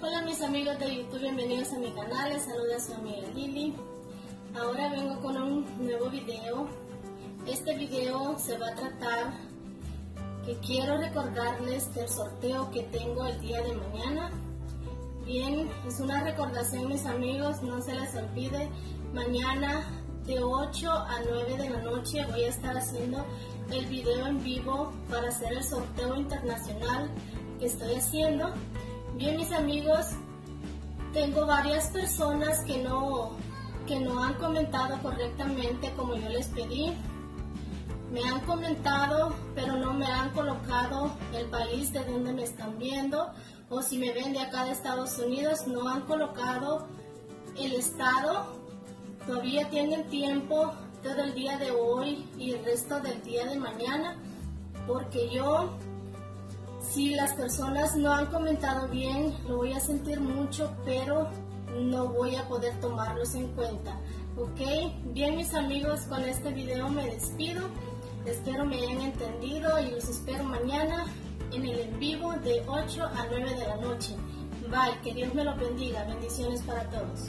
Hola mis amigos de YouTube, bienvenidos a mi canal, les saluda su amiga Lili. Ahora vengo con un nuevo video. Este video se va a tratar que quiero recordarles del sorteo que tengo el día de mañana. Bien, es una recordación mis amigos, no se les olvide, mañana de 8 a 9 de la noche voy a estar haciendo el video en vivo para hacer el sorteo internacional que estoy haciendo. Bien, mis amigos, tengo varias personas que no, que no han comentado correctamente como yo les pedí. Me han comentado, pero no me han colocado el país de donde me están viendo. O si me ven de acá de Estados Unidos, no han colocado el estado. Todavía tienen tiempo todo el día de hoy y el resto del día de mañana. Porque yo si las personas no han comentado bien, lo voy a sentir mucho, pero no voy a poder tomarlos en cuenta. ¿Ok? Bien, mis amigos, con este video me despido. Espero me hayan entendido y los espero mañana en el en vivo de 8 a 9 de la noche. Bye, que Dios me lo bendiga. Bendiciones para todos.